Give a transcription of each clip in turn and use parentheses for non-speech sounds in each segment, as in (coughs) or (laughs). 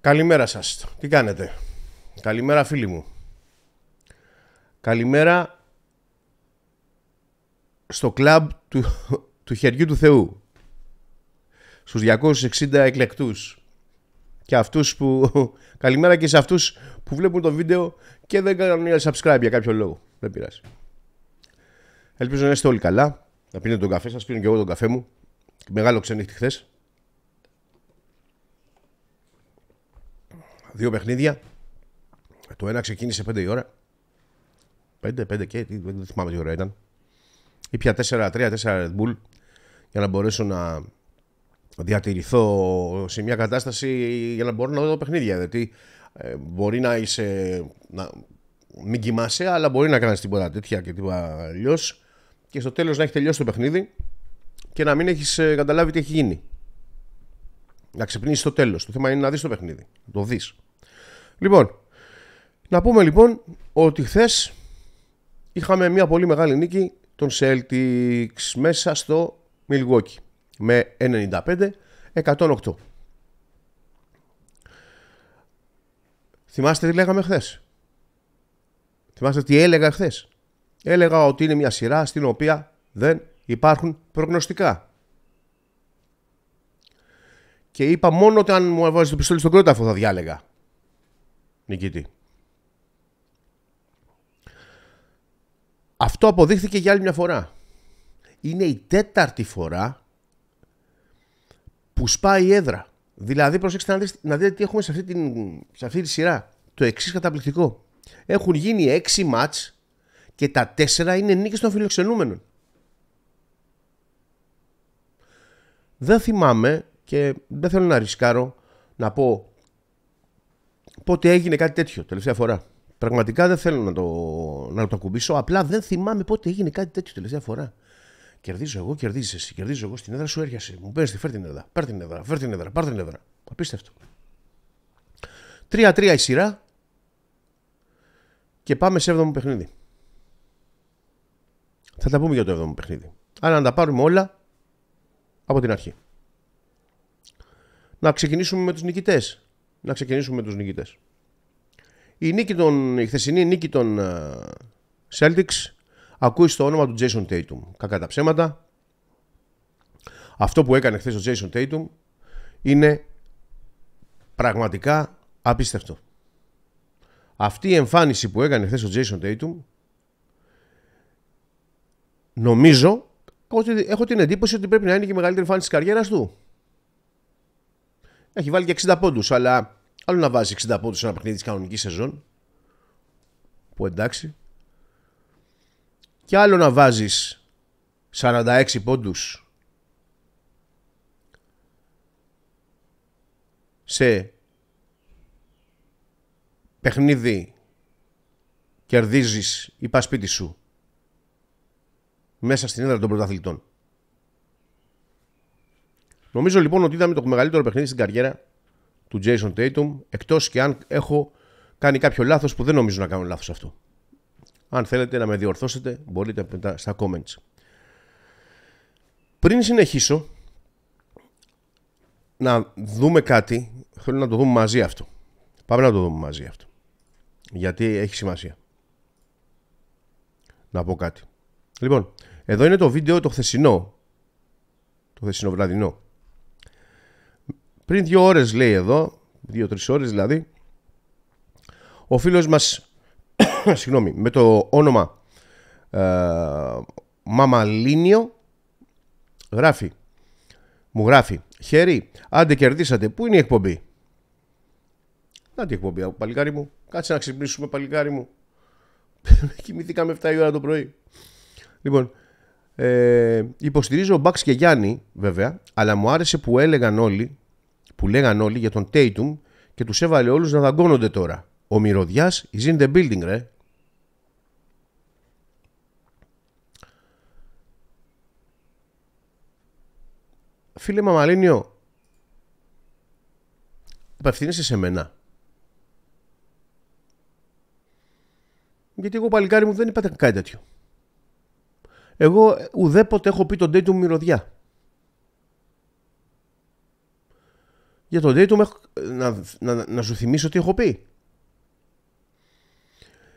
Καλημέρα σας. Τι κάνετε; Καλημέρα φίλοι μου. Καλημέρα στο κλαμπ του, του χεριού του Θεού. Στους 260 εκλεκτούς. Και αυτούς που... Καλημέρα και σε αυτούς που βλέπουν το βίντεο και δεν κάνουν subscribe για κάποιο λόγο. Δεν πειράζει. Ελπίζω να είστε όλοι καλά. Να πίνετε τον καφέ σας. Πίνω και εγώ τον καφέ μου. Μεγάλο ξενύχτη χθες. Δύο παιχνίδια. Το ένα ξεκίνησε 5 η ώρα. 5, 5 και δεν θυμάμαι τι ώρα ήταν. Ήπια 4-3, 4 Red Bull για να μπορέσω να διατηρηθώ σε μια κατάσταση για να μπορώ να δω παιχνίδια. Γιατί ε, μπορεί να είσαι. Να, μην κοιμάσαι, αλλά μπορεί να κάνεις τίποτα τέτοια και τίποτα αλλιώς. Και στο τέλος να έχει τελειώσει το παιχνίδι και να μην έχεις ε, καταλάβει τι έχει γίνει. Να ξυπνήσεις στο τέλος. Το θέμα είναι να δεις το παιχνίδι. Να το δεις. Λοιπόν, να πούμε λοιπόν ότι χθες είχαμε μια πολύ μεγάλη νίκη των Celtics μέσα στο Milwaukee με 95-108. Θυμάστε τι λέγαμε χθες; Θυμάστε τι έλεγα χθες; Έλεγα ότι είναι μια σειρά στην οποία δεν υπάρχουν προγνωστικά. Και είπα μόνο ότι αν μου έβαζε το πιστόλι στον κρόταφο θα διάλεγα νικητή. Αυτό αποδείχθηκε για άλλη μια φορά. Είναι η τέταρτη φορά που σπάει η έδρα. Δηλαδή, προσέξτε να, να δείτε τι έχουμε σε αυτή, την, σε αυτή τη σειρά. Το εξής καταπληκτικό. Έχουν γίνει έξι μάτς και τα τέσσερα είναι νίκες των φιλοξενούμενων. Δεν θυμάμαι και δεν θέλω να ρισκάρω να πω πότε έγινε κάτι τέτοιο τελευταία φορά. Πραγματικά δεν θέλω να το, να το ακουμπήσω. Απλά δεν θυμάμαι πότε έγινε κάτι τέτοιο τελευταία φορά. Κερδίζω εγώ, κερδίζεις εσύ. Κερδίζω εγώ στην έδρα σου, έρχεσαι. Μου παίρνει, φέρ την έδρα. Πάρ την έδρα, φέρ την έδρα, πάρ την έδρα. Απίστευτο. 3-3 η σειρά και πάμε σε 7ο παιχνίδι. Θα τα πούμε για το 7ο παιχνίδι. Αλλά να τα πάρουμε όλα από την αρχή. Να ξεκινήσουμε με τους νικητές να ξεκινήσουμε με τους νικητές. Η, νίκη των, η χθεσινή νίκη των uh, Celtics ακούει στο όνομα του Jason Tatum. Κακά τα ψέματα. Αυτό που έκανε χθες ο Jason Tatum είναι πραγματικά απίστευτο. Αυτή η εμφάνιση που έκανε χθες ο Jason Tatum νομίζω ότι έχω την εντύπωση ότι πρέπει να είναι και η μεγαλύτερη εμφάνιση της καριέρας του. Έχει βάλει και 60 πόντους, αλλά άλλο να βάζει 60 πόντους σε ένα παιχνίδι της κανονικής σεζόν. Που εντάξει. Και άλλο να βάζεις 46 πόντους σε παιχνίδι κερδίζεις ή πας σπίτι σου μέσα στην έδρα των πρωταθλητών. Νομίζω λοιπόν ότι είδαμε το μεγαλύτερο παιχνίδι στην καριέρα του Jason Tatum, εκτός και αν έχω κάνει κάποιο λάθος που δεν νομίζω να κάνω λάθος αυτό. Αν θέλετε να με διορθώσετε, μπορείτε μετά στα comments. Πριν συνεχίσω, να δούμε κάτι, θέλω να το δούμε μαζί αυτό. Πάμε να το δούμε μαζί αυτό. Γιατί έχει σημασία. Να πω κάτι. Λοιπόν, εδώ είναι το βίντεο το χθεσινό. Το χθεσινό βραδινό. Πριν δύο ώρες λέει εδώ, δύο-τρεις ώρες δηλαδή, ο φίλος μας, (coughs) συγγνώμη, με το όνομα ε, Μαμαλίνιο, γράφει, μου γράφει, χέρι, άντε κερδίσατε, πού είναι η εκπομπή; Να η εκπομπή, παλικάρι μου, κάτσε να ξυπνήσουμε παλικάρι μου. (laughs) Κοιμηθήκαμε 7 η ώρα το πρωί. Λοιπόν, ε, υποστηρίζω Μπαξ και Γιάννη βέβαια, αλλά μου άρεσε που έλεγαν όλοι που λέγαν όλοι για τον Tatum και τους έβαλε όλους να δαγκώνονται τώρα. Ο μυρωδιάς is in the building, ρε. Φίλε Μαμαλίνιο, απευθύνεσαι σε μένα. Γιατί εγώ παλικάρι μου δεν είπατε κάτι τέτοιο. Εγώ ουδέποτε έχω πει τον Tatum μυρωδιά. Για τον Tatum να, να, να σου θυμίσω τι έχω πει.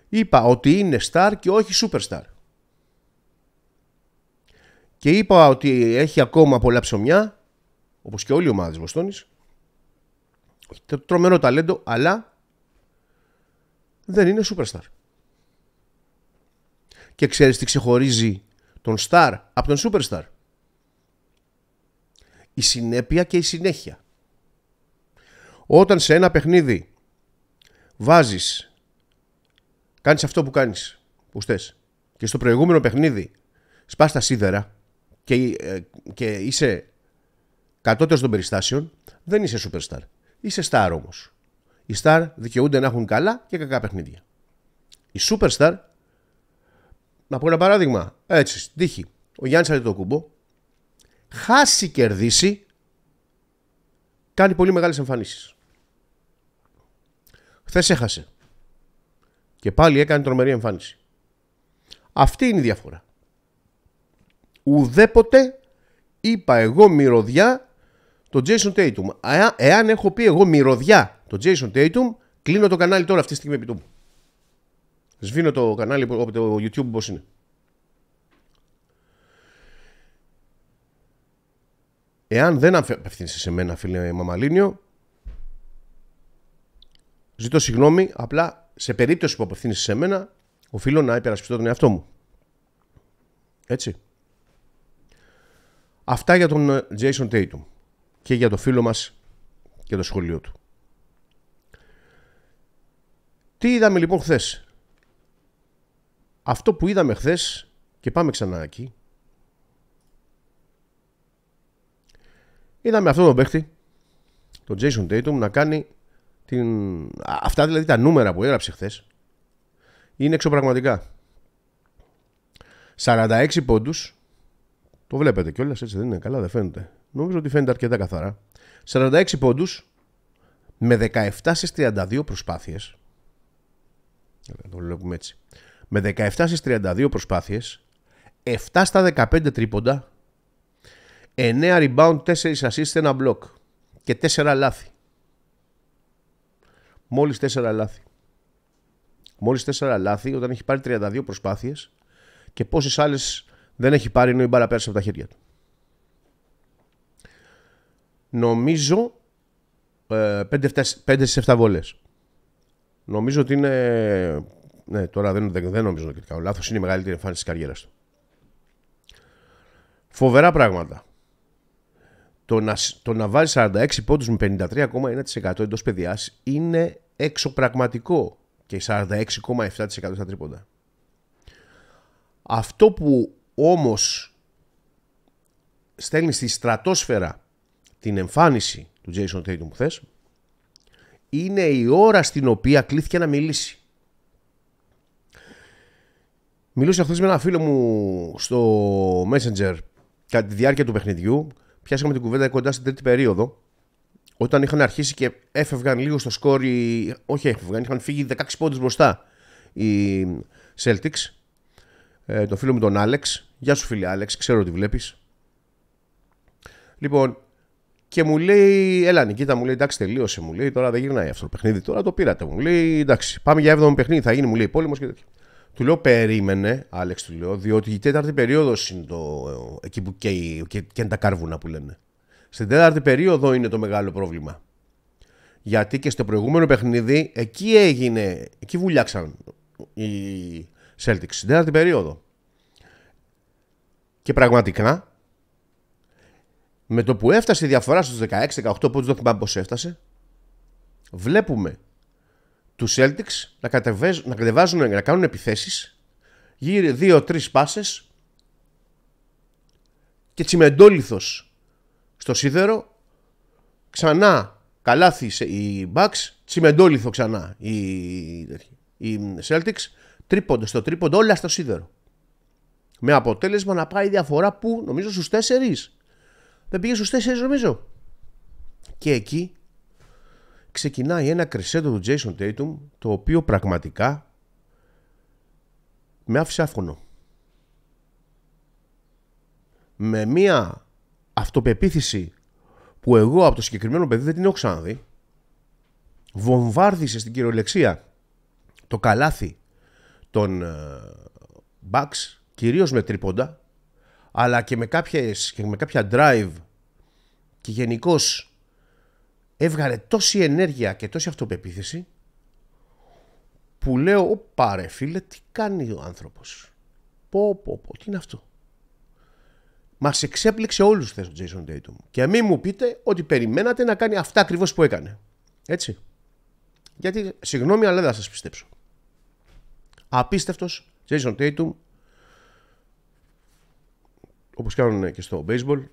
Είπα ότι είναι star και όχι superstar. Και είπα ότι έχει ακόμα πολλά ψωμιά, όπως και όλοι οι ομάδες Βοστόνης. Τρομερό ταλέντο, αλλά δεν είναι superstar. Και ξέρεις τι ξεχωρίζει τον star από τον superstar; Η συνέπεια και η συνέχεια. Όταν σε ένα παιχνίδι βάζεις, κάνεις αυτό που κάνεις, που στες, και στο προηγούμενο παιχνίδι σπάς τα σίδερα και, ε, και είσαι κατώτερος των περιστάσεων, δεν είσαι superstar. Είσαι star όμως. Οι star δικαιούνται να έχουν καλά και κακά παιχνίδια. Οι superstar, να πω ένα παράδειγμα, έτσι, τύχη. Ο Γιάννης κούμπο, χάσει κερδίσει, κάνει πολύ μεγάλες εμφανίσεις. Χθες έχασε. Και πάλι έκανε τρομερή εμφάνιση. Αυτή είναι η διαφορά. Ουδέποτε είπα εγώ μυρωδιά το Jason Tatum. εάν έχω πει εγώ μυρωδιά το Jason Tatum, κλείνω το κανάλι τώρα αυτή τη στιγμή επί του. Σβήνω το κανάλι από το YouTube πώς είναι. Εάν δεν απευθύνεσαι σε μένα φίλε Μαμαλίνιο Ζητώ συγγνώμη, απλά σε περίπτωση που απευθύνεσαι σε μένα οφείλω να υπερασπιστώ τον εαυτό μου. Έτσι. Αυτά για τον ε, Jason Tatum και για το φίλο μας και το σχολείο του. Τι είδαμε λοιπόν χθες; Αυτό που είδαμε χθες και πάμε ξανά εκεί. Είδαμε αυτόν τον παίχτη, τον Jason Tatum, να κάνει την... Αυτά δηλαδή τα νούμερα που έγραψε χθες είναι εξωπραγματικά. 46 πόντους, το βλέπετε κιόλας έτσι δεν είναι καλά, δεν φαίνεται. Νομίζω ότι φαίνεται αρκετά καθαρά. 46 πόντους με 17 στις 32 προσπάθειες. Το βλέπουμε έτσι. Με 17 στις 32 προσπάθειες, 7 στα 15 τρίποντα, 9 rebound, 4 assist, 1 block και 4 λάθη. Μόλις 4 λάθη. Μόλις 4 λάθη όταν έχει πάρει 32 προσπάθειες και πόσες άλλες δεν έχει πάρει ενώ η μπάλα πέρασε από τα χέρια του. Νομίζω 5 ε, στις 7 βολές. Νομίζω ότι είναι... Ναι, τώρα δεν, δεν, δεν νομίζω ότι κάνω λάθος. Είναι η μεγαλύτερη εμφάνιση της καριέρας του. Φοβερά πράγματα. Το να, το να βάλεις 46 πόντους με 53,1% εντός παιδιάς είναι εξωπραγματικό και 46,7% στα τρίποντα. Αυτό που όμως στέλνεις στη στρατόσφαιρα την εμφάνιση του Jason Tatum χθε είναι η ώρα στην οποία κλήθηκε να μιλήσει. Μιλούσα χθες με ένα φίλο μου στο Messenger κατά τη διάρκεια του παιχνιδιού. Πιάσαμε την κουβέντα κοντά στην τρίτη περίοδο όταν είχαν αρχίσει και έφευγαν λίγο στο σκόρ, όχι έφευγαν, είχαν φύγει 16 πόντους μπροστά οι Celtics. Ε, το φίλο μου τον Άλεξ. Γεια σου φίλε Άλεξ, ξέρω ότι βλέπεις. Λοιπόν, και μου λέει, έλα Νικήτα, μου λέει εντάξει τελείωσε, μου λέει τώρα δεν γυρνάει αυτό το παιχνίδι, τώρα το πήρατε. Μου λέει εντάξει, πάμε για 7ο παιχνίδι, θα γίνει, μου λέει πόλεμος και τέτοια. Του λέω περίμενε, Άλεξ του λέω, διότι η τέταρτη περίοδος είναι το, εκεί που καίει, και, και είναι τα κάρβουνα που λένε. Στην τέταρτη περίοδο είναι το μεγάλο πρόβλημα. Γιατί και στο προηγούμενο παιχνίδι εκεί έγινε, εκεί βουλιάξαν οι Celtics. Στην τέταρτη περίοδο. Και πραγματικά με το που έφτασε η διαφορά στους 16-18 πόντους, δεν θυμάμαι πώς έφτασε, βλέπουμε τους Celtics να, να κατεβάζουν, να κάνουν επιθέσεις, γύρω δύο-τρεις πάσες και τσιμεντόλιθος στο σίδερο, ξανά καλάθι οι Bucks, τσιμεντόλιθο ξανά οι, οι Celtics, τρίποντο στο τρίποντο, όλα στο σίδερο. Με αποτέλεσμα να πάει διαφορά που νομίζω στους τέσσερις. Δεν πήγε στους τέσσερις νομίζω. Και εκεί ξεκινάει ένα κρεσέντο του Jason Tatum το οποίο πραγματικά με άφησε άφωνο. Με μία αυτοπεποίθηση που εγώ από το συγκεκριμένο παιδί δεν την έχω ξαναδεί βομβάρδισε στην κυριολεξία το καλάθι των uh, Bucks κυρίως με τρίποντα αλλά και με, κάποιες, και με κάποια drive και γενικώς έβγαλε τόση ενέργεια και τόση αυτοπεποίθηση που λέω, ο πάρε φίλε, τι κάνει ο άνθρωπος; Πω, πω, πω, τι είναι αυτό; Μας εξέπληξε όλους θε ο Jason Tatum. Και μην μου πείτε ότι περιμένατε να κάνει αυτά ακριβώς που έκανε. Έτσι. Γιατί, συγγνώμη, αλλά δεν θα σας πιστέψω. Απίστευτος Jason Tatum. Όπως κάνουν και στο baseball.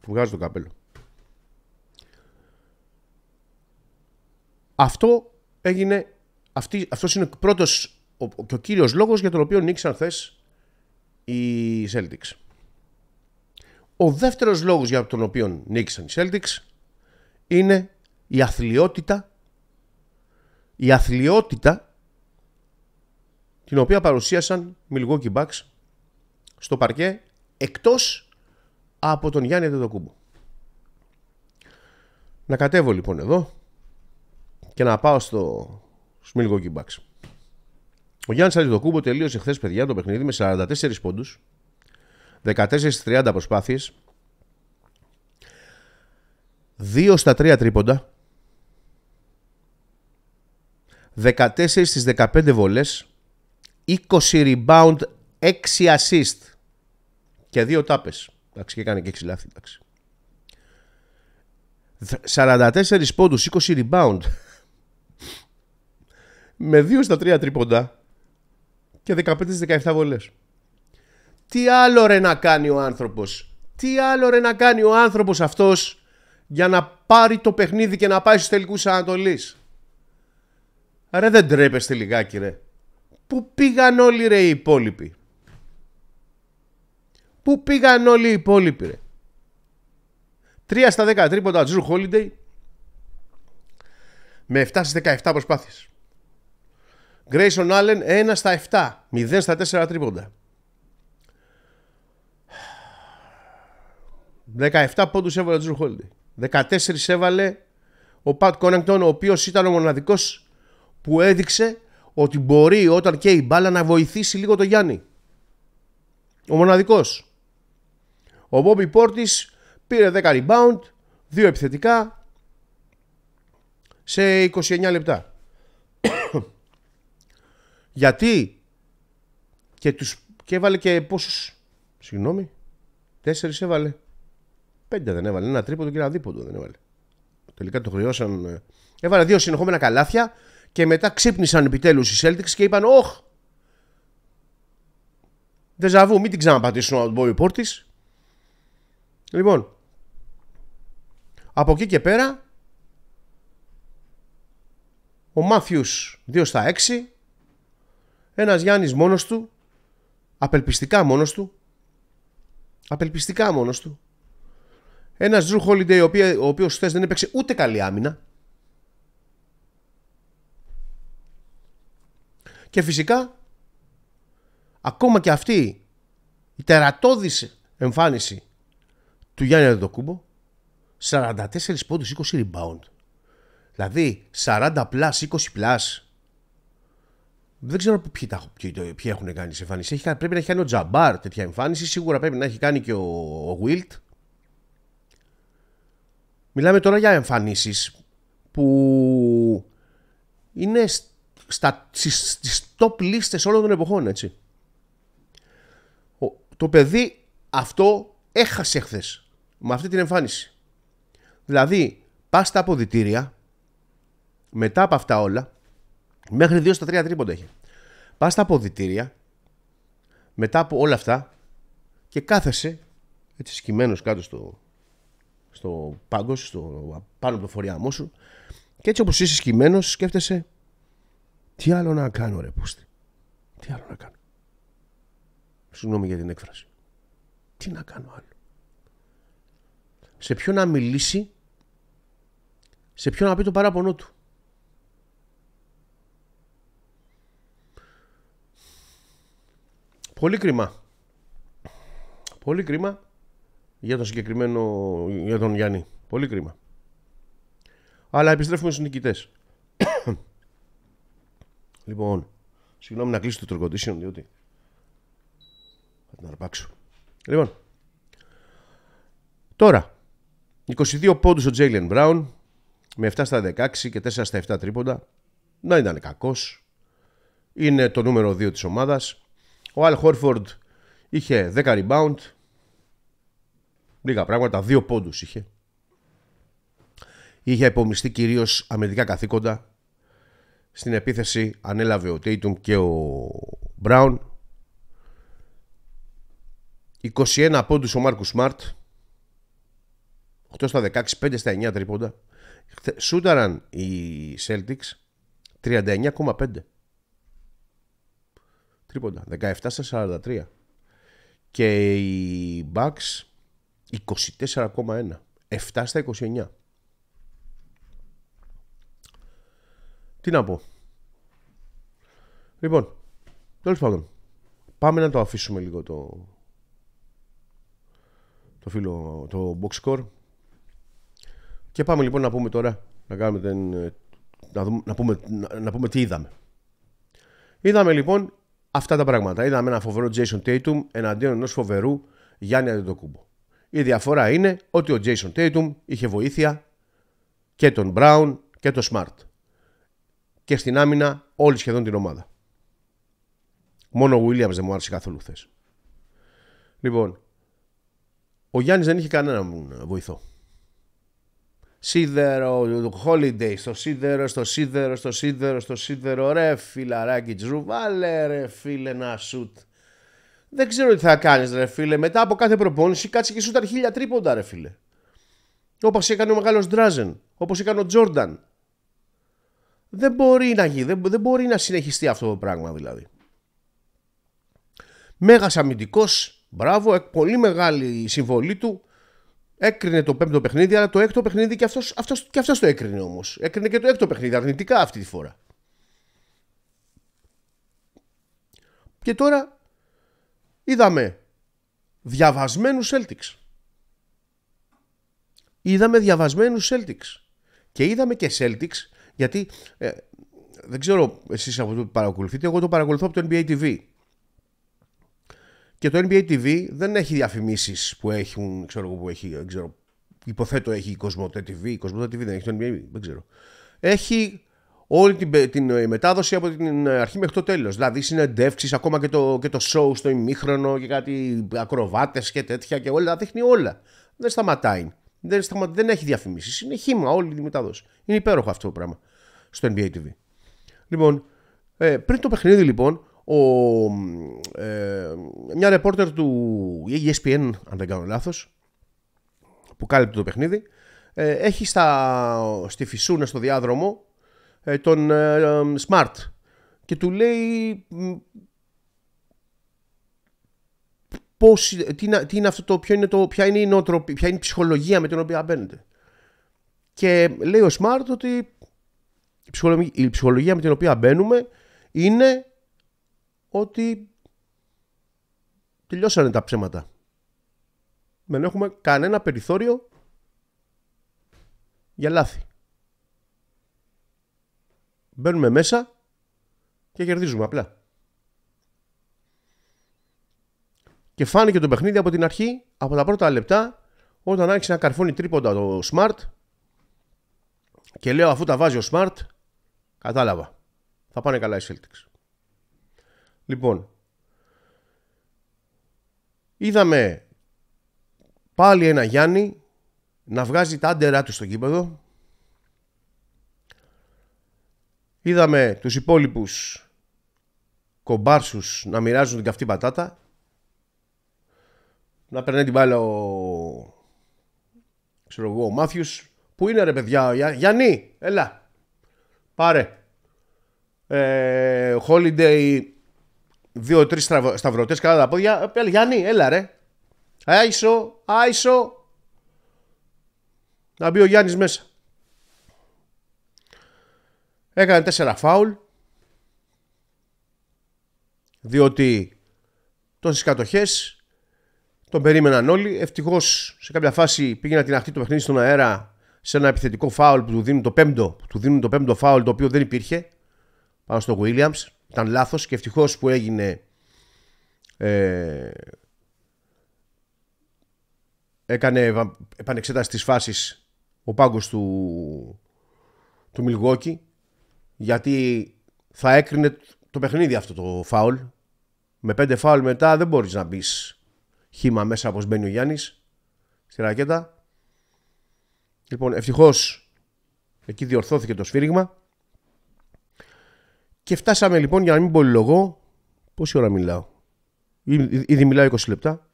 Που βγάζει το καπέλο. Αυτό έγινε. Αυτή, αυτός είναι πρώτος και ο κύριος λόγος για τον οποίο νίκησαν χθες οι Celtics. Ο δεύτερος λόγος για τον οποίο νίκησαν οι Celtics είναι η αθλειότητα η αθλειότητα την οποία παρουσίασαν Milwaukee Bucks στο παρκέ εκτός από τον Γιάννη Αντετοκούμπο. Να κατέβω λοιπόν εδώ και να πάω στο, στο Milwaukee Bucks. Ο Γιάννης Αντετοκούμπο τελείωσε χθες παιδιά το παιχνίδι με 44 πόντους. 14-30 προσπάθειες. 2 στα 3 τρίποντα. 14 στις 15 βολές. 20 rebound 6 assist. Και 2 τάπες. Εντάξει και έκανε και 6 λάθη εντάξει. 44 πόντους 20 rebound με 2 στα 3 τρίποντα και 15 στις 17 βολές τι άλλο ρε να κάνει ο άνθρωπος; Τι άλλο ρε να κάνει ο άνθρωπος αυτός για να πάρει το παιχνίδι και να πάει στους τελικούς Ανατολής; Ρε δεν τρέπεστε λιγάκι ρε. Πού πήγαν όλοι ρε οι υπόλοιποι; Πού πήγαν όλοι οι υπόλοιποι ρε; 3 στα 10 τρίποτα Τζουρ Χόλιντεϊ με 7 στις 17 προσπάθειες. Γκρέισον Άλεν 1 στα 7, 0 στα 4 τρίποντα. 17 πόντους έβαλε ο Τζρου Χόλντι. 14 έβαλε ο Πατ Κόνεγκτον, ο οποίος ήταν ο μοναδικός που έδειξε ότι μπορεί όταν και η μπάλα να βοηθήσει λίγο το Γιάννη. Ο μοναδικός. Ο Μπόμπι Πόρτη πήρε 10 rebound, 2 επιθετικά σε 29 λεπτά. Γιατί; Και, τους, και έβαλε και πόσους, συγγνώμη, τέσσερις έβαλε. Πέντε δεν έβαλε. Ένα τρίποντο και ένα δίποντο δεν έβαλε. Τελικά το χρεώσαν. Ε, έβαλε δύο συνεχόμενα καλάθια και μετά ξύπνησαν επιτέλους οι Celtics και είπαν: Όχ! Δεζαβού, μην την ξαναπατήσουν από τον Μπόι Πόρτη. Λοιπόν, από εκεί και πέρα, ο Μάθιους 2 στα 6, ένας Γιάννης μόνος του, απελπιστικά μόνος του, απελπιστικά μόνος του, ένας Drew Holiday ο οποίος χθες δεν έπαιξε ούτε καλή άμυνα. Και φυσικά ακόμα και αυτή η τερατώδης εμφάνιση του Γιάννη Αντετοκούμπο 44 πόντους 20 rebound. Δηλαδή 40 plus 20 plus. Δεν ξέρω ποιοι, τα, ποιοι, ποιοι έχουν κάνει σε εμφάνιση. πρέπει να έχει κάνει ο Τζαμπάρ τέτοια εμφάνιση. Σίγουρα πρέπει να έχει κάνει και ο, ο Wilt. Μιλάμε τώρα για εμφανίσεις που είναι στα, στις top λίστες όλων των εποχών, έτσι. Το παιδί αυτό έχασε χθες με αυτή την εμφάνιση. Δηλαδή, πας στα αποδητήρια, μετά από αυτά όλα, μέχρι 2 στα 3 τρίποντα έχει. Πας στα αποδητήρια, μετά από όλα αυτά, και κάθεσαι έτσι σκυμμένος κάτω στο, στο πάγκο, στο, πάνω από το φοριαμό σου και έτσι όπως είσαι σκυμμένος σκέφτεσαι τι άλλο να κάνω ρε πούστη. Τι άλλο να κάνω. Συγγνώμη για την έκφραση. Τι να κάνω άλλο. Σε ποιο να μιλήσει, σε ποιο να πει το παράπονο του. Πολύ κρίμα. Πολύ κρίμα για τον συγκεκριμένο, για τον Γιάννη. Πολύ κρίμα. Αλλά επιστρέφουμε στους νικητές. (coughs) λοιπόν, συγγνώμη να κλείσω το condition διότι θα την αρπάξω. Λοιπόν, τώρα, 22 πόντους ο Τζέιλεν Μπράουν με 7 στα 16 και 4 στα 7 τρίποντα. Δεν ήταν κακός. Είναι το νούμερο 2 της ομάδας. Ο Αλ Χόρφορντ είχε 10 rebound. Λίγα πράγματα, 2 πόντους είχε. Είχε υπομειστεί κυρίως αμυντικά καθήκοντα. Στην επίθεση ανέλαβε ο Τέιτουμ και ο Μπράουν. 21 πόντους ο Μάρκου Σμαρτ. 8 στα 16, 5 στα 9 τρίποντα. Σούταραν οι Celtics 39,5. Τρίποντα. 17 στα 43. Και οι Bucks 24,1. 7 στα 29. Τι να πω. Λοιπόν, τέλος πάντων, πάμε να το αφήσουμε λίγο το, το φίλο, το box score. Και πάμε λοιπόν να πούμε τώρα, να, κάνουμε την, να, δούμε, να, πούμε, να, να πούμε τι είδαμε. Είδαμε λοιπόν αυτά τα πράγματα. Είδαμε ένα φοβερό Jason Tatum εναντίον ενός φοβερού Γιάννη Αντετοκούμπο. Η διαφορά είναι ότι ο Jason Tatum είχε βοήθεια και τον Brown και τον Smart. Και στην άμυνα όλη σχεδόν την ομάδα. Μόνο ο Williams δεν μου άρεσε καθόλου χθες. Λοιπόν, ο Γιάννης δεν είχε κανέναν βοηθό. Σίδερο, holiday, στο σίδερο, στο σίδερο, στο σίδερο, στο σίδερο. Ρε φιλαράκι τζρου, βάλε ρε φίλε να σουτ. Δεν ξέρω τι θα κάνεις ρε φίλε. Μετά από κάθε προπόνηση κάτσε και σούταρ χίλια τρίποντα ρε φίλε. Όπως έκανε ο μεγάλος Ντράζεν, όπως έκανε ο Τζόρνταν. Δεν μπορεί να γίνει, δεν, δεν μπορεί να συνεχιστεί αυτό το πράγμα δηλαδή. Μέγας αμυντικός, μπράβο, πολύ μεγάλη συμβολή του Έκρινε το πέμπτο παιχνίδι, αλλά το έκτο παιχνίδι και αυτός, αυτός, και αυτός το έκρινε όμως. Έκρινε και το έκτο παιχνίδι, αρνητικά αυτή τη φορά. Και τώρα είδαμε διαβασμένους Celtics. Είδαμε διαβασμένους Celtics. Και είδαμε και Celtics, γιατί ε, δεν ξέρω εσείς από το που παρακολουθείτε, εγώ το παρακολουθώ από το NBA TV. Και το NBA TV δεν έχει διαφημίσεις που έχουν, ξέρω που έχει, δεν ξέρω, υποθέτω έχει η Cosmote TV, η Cosmote TV δεν έχει το NBA, δεν ξέρω. Έχει όλη την, την ε, μετάδοση από την αρχή μέχρι το τέλος. Δηλαδή συνεντεύξεις, ακόμα και το, και το show στο ημίχρονο και κάτι ακροβάτες και τέτοια και όλα. Τα δείχνει όλα. Δεν σταματάει. Δεν, σταμα, δεν έχει διαφημίσεις. Είναι χήμα όλη τη μετάδοση. Είναι υπέροχο αυτό το πράγμα στο NBA TV. Λοιπόν, ε, πριν το παιχνίδι λοιπόν, ο, ε, μια ρεπόρτερ του ESPN, αν δεν κάνω λάθος, που κάλυπτε το παιχνίδι, ε, έχει στα, στη Φυσούνα στο διάδρομο ε, τον ε, Smart και του λέει πώς, τι, τι είναι αυτό το, ποιο είναι το, ποια είναι η νοοτροπία, ποια είναι η ψυχολογία με την οποία μπαίνετε. Και λέει ο Smart ότι η ψυχολογία, η ψυχολογία με την οποία μπαίνουμε είναι ότι τελειώσανε τα ψέματα. Δεν έχουμε κανένα περιθώριο για λάθη. Μπαίνουμε μέσα και κερδίζουμε απλά. Και φάνηκε το παιχνίδι από την αρχή, από τα πρώτα λεπτά, όταν άρχισε να καρφώνει τρίποντα το Smart και λέω αφού τα βάζει ο Smart, κατάλαβα. Θα πάνε καλά οι Celtics. Λοιπόν, είδαμε πάλι ένα Γιάννη να βγάζει τα άντερά του στο γήπεδο. Είδαμε τους υπόλοιπους κομπάρσους να μοιράζουν την καυτή πατάτα. Να περνάει την μπάλα ο... Ξέρω εγώ, ο Μάθιους. Πού είναι ρε παιδιά, Γιάννη, έλα. Πάρε. Ε, holiday δύο-τρεις σταυρωτέ κατά τα πόδια. Έλα, Γιάννη, έλα ρε. Άισο, άισο. Να μπει ο Γιάννης μέσα. Έκανε τέσσερα φάουλ. Διότι τόσες κατοχές Τον περίμεναν όλοι. Ευτυχώς σε κάποια φάση πήγε να την αχτεί το παιχνίδι στον αέρα σε ένα επιθετικό φάουλ που του δίνουν το πέμπτο, που του δίνουν το πέμπτο φάουλ το οποίο δεν υπήρχε πάνω στο Williams. Ήταν λάθος και ευτυχώς που έγινε ε, έκανε επανεξέταση της φάσης ο πάγκος του, του Μιλγόκη γιατί θα έκρινε το παιχνίδι αυτό το φάουλ. Με πέντε φάουλ μετά δεν μπορείς να μπεις χήμα μέσα όπως μπαίνει ο Γιάννης στη ρακέτα. Λοιπόν, ευτυχώς εκεί διορθώθηκε το σφύριγμα. Και φτάσαμε λοιπόν για να μην πολυλογώ. Πόση ώρα μιλάω; Ήδη μιλάω 20 λεπτά.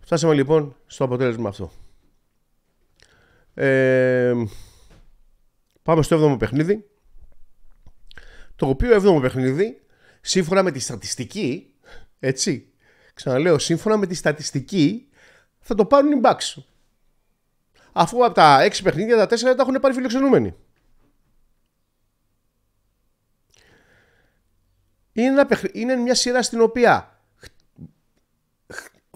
Φτάσαμε λοιπόν στο αποτέλεσμα αυτό. Ε, πάμε στο 7ο παιχνίδι. Το οποίο 7ο παιχνίδι, σύμφωνα με τη στατιστική, έτσι, ξαναλέω, σύμφωνα με τη στατιστική, θα το πάρουν οι Bucks. Αφού από τα 6 παιχνίδια τα 4 τα έχουν πάρει φιλοξενούμενοι. Είναι, είναι μια σειρά στην οποία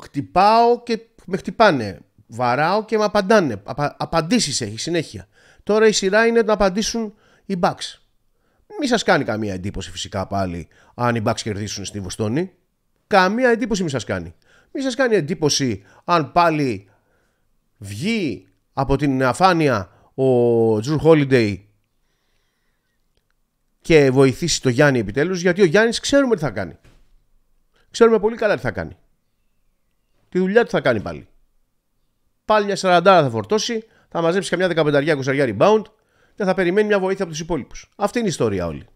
χτυπάω και με χτυπάνε. Βαράω και με απαντάνε. Απα... Απαντήσεις έχει συνέχεια. Τώρα η σειρά είναι να απαντήσουν οι Bucks. Μη σας κάνει καμία εντύπωση φυσικά πάλι αν οι Bucks κερδίσουν στη Βοστόνη. Καμία εντύπωση μη σας κάνει. Μη σας κάνει εντύπωση αν πάλι βγει από την αφάνεια ο Τζουρ Χόλιντεϊ και βοηθήσει το Γιάννη επιτέλους γιατί ο Γιάννης ξέρουμε τι θα κάνει. Ξέρουμε πολύ καλά τι θα κάνει. Τη δουλειά του θα κάνει πάλι. Πάλι μια 40 θα φορτώσει, θα μαζέψει καμιά 15 20 rebound και θα περιμένει μια βοήθεια από τους υπόλοιπους. Αυτή είναι η ιστορία όλη.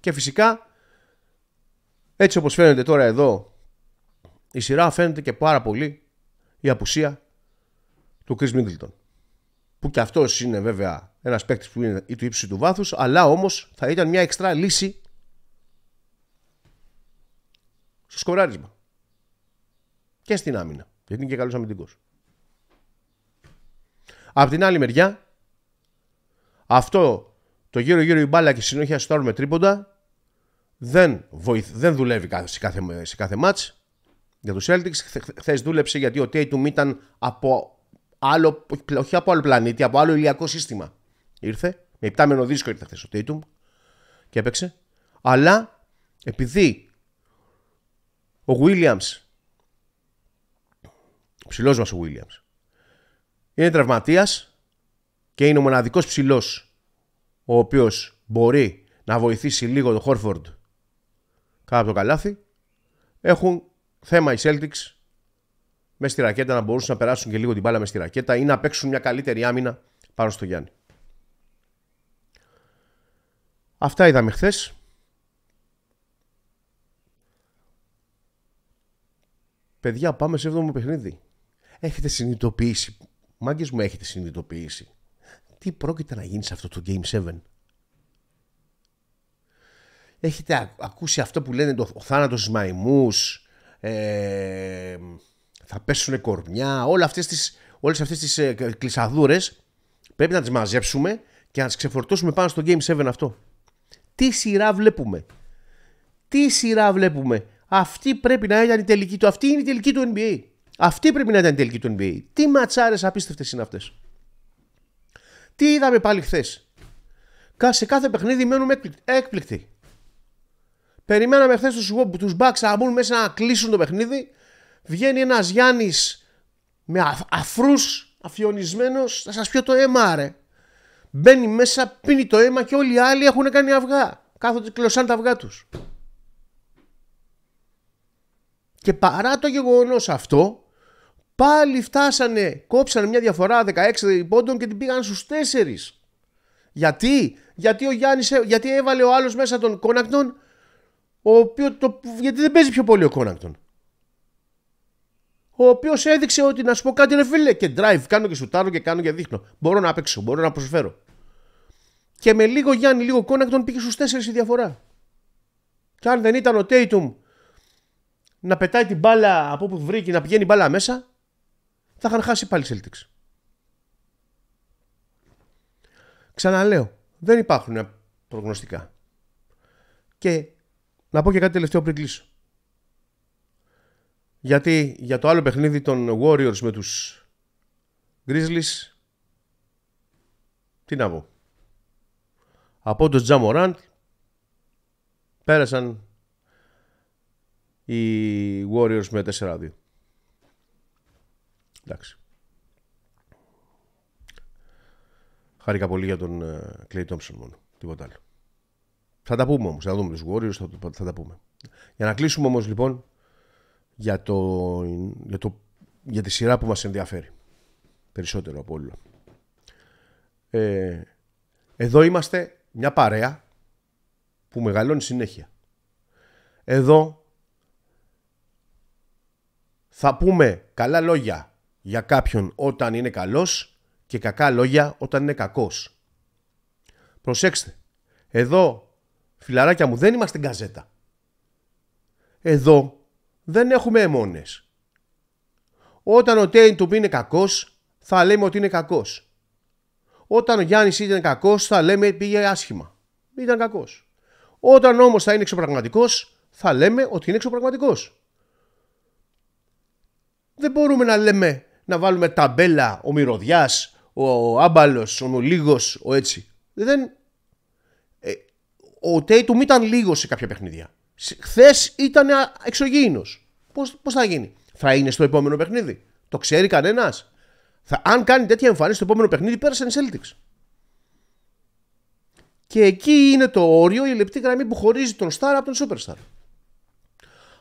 Και φυσικά έτσι όπως φαίνεται τώρα εδώ η σειρά φαίνεται και πάρα πολύ η απουσία του Chris Middleton. Που και αυτός είναι βέβαια ένας παίκτης που είναι ή του ύψους του βάθους, αλλά όμως θα ήταν μια εξτρά λύση στο σκοράρισμα. Και στην άμυνα. Γιατί είναι και καλός αμυντικός. Απ' την άλλη μεριά, αυτό το γύρω-γύρω η μπάλα και συνέχεια στο με τρίποντα δεν, βοηθ, δεν δουλεύει σε κάθε, σε κάθε μάτς για τους Celtics. Χθες δούλεψε γιατί ο Tatum ήταν από άλλο, όχι από άλλο πλανήτη, από άλλο ηλιακό σύστημα. Ήρθε, με υπτάμενο δίσκο ήρθε χθες ο Tatum και έπαιξε. Αλλά επειδή ο Williams, ο ψηλός μας ο Williams, είναι τραυματίας και είναι ο μοναδικός ψηλός ο οποίος μπορεί να βοηθήσει λίγο τον Χόρφορντ κάτω από το καλάθι, έχουν θέμα οι Celtics μες στη ρακέτα να μπορούσαν να περάσουν και λίγο την μπάλα μες στη ρακέτα ή να παίξουν μια καλύτερη άμυνα πάνω στο Γιάννη. Αυτά είδαμε χθες. Παιδιά, πάμε σε 7ο παιχνίδι. Έχετε συνειδητοποιήσει, μάγκες μου έχετε συνειδητοποιήσει, τι πρόκειται να γίνει σε αυτό το Game 7. Έχετε ακούσει αυτό που λένε το, ο θάνατος στις μαϊμούς, ε, θα πέσουν κορμιά, όλα αυτές τις, όλες αυτές τις ε, κλεισαδούρες πρέπει να τις μαζέψουμε και να τις ξεφορτώσουμε πάνω στο Game 7 αυτό. Τι σειρά βλέπουμε; Τι σειρά βλέπουμε; Αυτή πρέπει να ήταν η τελική του. Αυτή είναι η τελική του NBA. Αυτή πρέπει να ήταν η τελική του NBA. Τι ματσάρες απίστευτες είναι αυτές. Τι είδαμε πάλι χθες; Σε κάθε παιχνίδι μένουμε έκπληκτοι. Περιμέναμε χθες τους τους Bucks να μπουν μέσα να κλείσουν το παιχνίδι βγαίνει ένας Γιάννης με αφρούς αφιονισμένος, θα σας πιω το αίμα, ρε. Μπαίνει μέσα, πίνει το αίμα και όλοι οι άλλοι έχουν κάνει αυγά. Κάθονται κλωσάν τα αυγά τους. Και παρά το γεγονός αυτό, πάλι φτάσανε, κόψανε μια διαφορά 16 πόντων και την πήγαν στους 4. Γιατί, γιατί ο Γιάννης, γιατί έβαλε ο άλλος μέσα τον Connaughton, ο οποίο το, γιατί δεν παίζει πιο πολύ ο Connaughton ο οποίος έδειξε ότι να σου πω κάτι είναι φίλε και drive κάνω και σουτάρω και κάνω και δείχνω. Μπορώ να παίξω, μπορώ να προσφέρω. Και με λίγο Γιάννη, λίγο τον πήγε στους 4 η διαφορά. Και αν δεν ήταν ο Tatum να πετάει την μπάλα από όπου βρήκε να πηγαίνει μπάλα μέσα, θα είχαν χάσει πάλι Celtics. Ξαναλέω, δεν υπάρχουν προγνωστικά. Και να πω και κάτι τελευταίο πριν κλείσω. Γιατί για το άλλο παιχνίδι των Warriors με τους Grizzlies τι να πω. Από τον Τζαμοράντ πέρασαν οι Warriors με 4-2. Εντάξει. Χάρηκα πολύ για τον Clay Thompson μόνο. Τίποτα άλλο. Θα τα πούμε όμως. Θα δούμε τους Warriors, θα, θα τα πούμε. Για να κλείσουμε όμως λοιπόν για, το, για, το, για τη σειρά που μας ενδιαφέρει. Περισσότερο από όλο. Ε, εδώ είμαστε μια παρέα που μεγαλώνει συνέχεια. Εδώ θα πούμε καλά λόγια για κάποιον όταν είναι καλός και κακά λόγια όταν είναι κακός. Προσέξτε, εδώ φιλαράκια μου δεν είμαστε γκαζέτα. Εδώ δεν έχουμε αιμόνες. Όταν ο Τέιν του είναι κακός θα λέμε ότι είναι κακός. Όταν ο Γιάννης ήταν κακός θα λέμε πήγε άσχημα. Ήταν κακός. Όταν όμως θα είναι εξωπραγματικός θα λέμε ότι είναι εξωπραγματικός. Δεν μπορούμε να λέμε να βάλουμε ταμπέλα ο μυρωδιάς, ο άμπαλος, ο λίγος, ο έτσι. Δεν... Ε, ο Τέιτουμ ήταν λίγο σε κάποια παιχνίδια. Χθες ήταν εξωγήινος. Πώς, πώς θα γίνει; Θα είναι στο επόμενο παιχνίδι; Το ξέρει κανένας; Θα, αν κάνει τέτοια εμφάνιση στο επόμενο παιχνίδι, πέρασαν οι Celtics. Και εκεί είναι το όριο, η λεπτή γραμμή που χωρίζει τον Star από τον Superstar.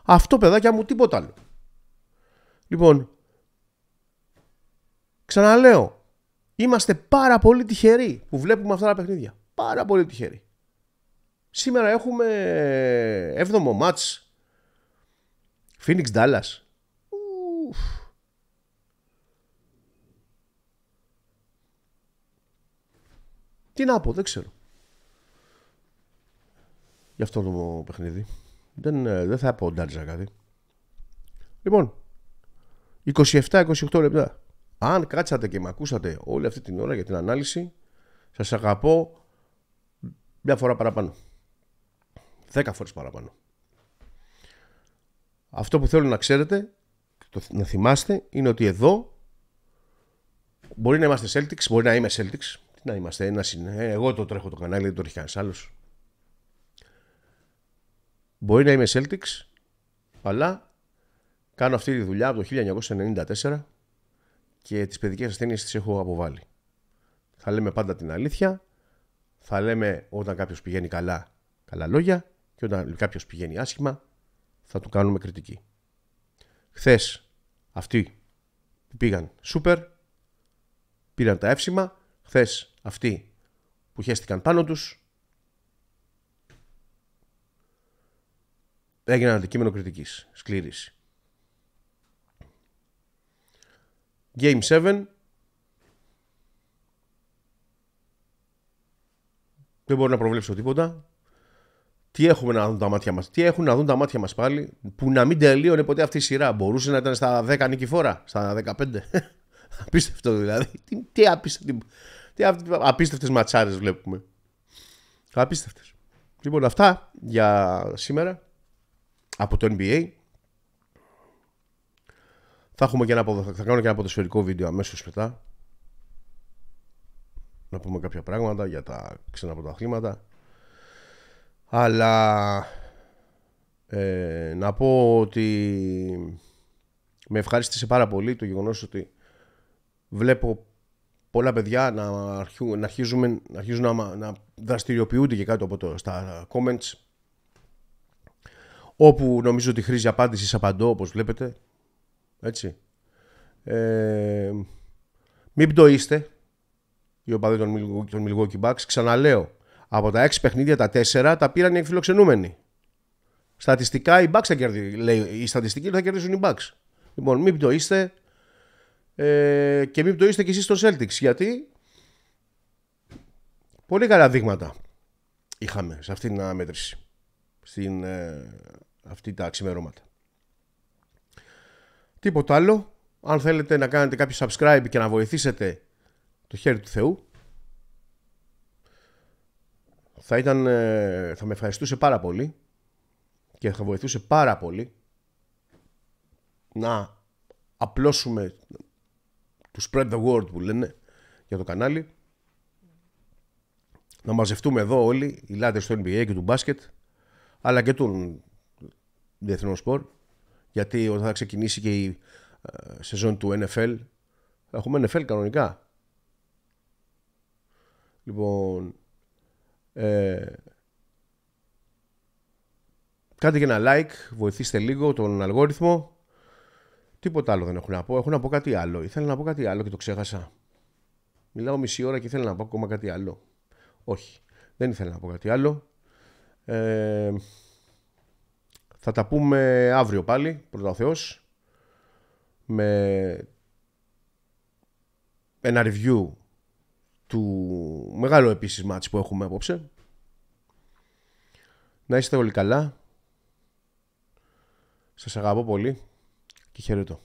Αυτό παιδάκια μου τίποτα άλλο. Λοιπόν, ξαναλέω, είμαστε πάρα πολύ τυχεροί που βλέπουμε αυτά τα παιχνίδια. Πάρα πολύ τυχεροί. Σήμερα έχουμε 7ο μάτς Phoenix Dallas. Τι να πω, δεν ξέρω. Για αυτό το παιχνίδι. Δεν, ε, δεν θα πω ντάρτζα κάτι. Λοιπόν, 27-28 λεπτά. Αν κάτσατε και με ακούσατε όλη αυτή την ώρα για την ανάλυση, σας αγαπώ μια φορά παραπάνω. Δέκα φορές παραπάνω. Αυτό που θέλω να ξέρετε, να θυμάστε, είναι ότι εδώ μπορεί να είμαστε Celtics, μπορεί να είμαι Celtics, να είμαστε ένας είναι. Ε, εγώ το τρέχω το κανάλι, δεν το έχει κανένας άλλος. Μπορεί να είμαι Celtics, αλλά κάνω αυτή τη δουλειά από το 1994 και τις παιδικές ασθένειες τις έχω αποβάλει. Θα λέμε πάντα την αλήθεια, θα λέμε όταν κάποιος πηγαίνει καλά, καλά λόγια και όταν κάποιος πηγαίνει άσχημα, θα του κάνουμε κριτική. Χθες αυτοί που πήγαν σούπερ, πήραν τα εύσημα, χθες αυτοί που χέστηκαν πάνω τους έγιναν αντικείμενο κριτικής, σκλήρης. Game 7 Δεν μπορώ να προβλέψω τίποτα. Τι έχουμε να δουν τα μάτια μας. Τι έχουν να δουν τα μάτια μας πάλι που να μην τελείωνε ποτέ αυτή η σειρά. Μπορούσε να ήταν στα 10 νικηφόρα, στα 15. (laughs) Απίστευτο δηλαδή. Τι, τι απίστευτο. Τι απίστευτες ματσάρες βλέπουμε. Απίστευτες. Λοιπόν αυτά για σήμερα από το NBA. Θα, έχουμε και ένα, θα κάνω και ένα ποδοσφαιρικό βίντεο αμέσως μετά. Να πούμε κάποια πράγματα για τα ξένα πρωταθλήματα. Αλλά ε, να πω ότι με ευχάριστησε πάρα πολύ το γεγονός ότι βλέπω πολλά παιδιά να, αρχίζουν, να, αρχίζουν, να, αρχίζουν να, να δραστηριοποιούνται και κάτω από το, στα comments όπου νομίζω ότι χρήζει απάντησης απαντώ όπως βλέπετε έτσι. Ε, μην πτωείστε οι οπαδοί των, των Milwaukee Bucks. Ξαναλέω από τα 6 παιχνίδια τα 4 τα πήραν οι φιλοξενούμενοι. Στατιστικά οι Bucks θα κερδίσουν λέει, η στατιστική θα κερδίσουν οι Bucks. Λοιπόν μην πτωείστε ε, και μην το είστε κι εσείς στο Celtics γιατί πολύ καλά δείγματα είχαμε σε αυτήν την αναμέτρηση στην, ε, αυτή τα ξημερώματα. Τίποτα άλλο. Αν θέλετε να κάνετε κάποιο subscribe και να βοηθήσετε το χέρι του Θεού θα ήταν ε, θα με ευχαριστούσε πάρα πολύ και θα βοηθούσε πάρα πολύ να απλώσουμε to spread the word που λένε για το κανάλι. Να μαζευτούμε εδώ όλοι οι λάτρες του NBA και του μπάσκετ αλλά και του διεθνών σπορ γιατί όταν θα ξεκινήσει και η ε, σεζόν του NFL θα έχουμε NFL κανονικά. Λοιπόν, ε, κάντε και ένα like, βοηθήστε λίγο τον αλγόριθμο. Τίποτα άλλο δεν έχω να πω. Έχω να πω κάτι άλλο. Ήθελα να πω κάτι άλλο και το ξέχασα. Μιλάω μισή ώρα και ήθελα να πω ακόμα κάτι άλλο. Όχι, δεν ήθελα να πω κάτι άλλο. Ε, θα τα πούμε αύριο πάλι, πρώτα ο Θεός, με ένα review του μεγάλου επίσης μάτς που έχουμε απόψε. Να είστε όλοι καλά. Σας αγαπώ πολύ και χαιρετώ.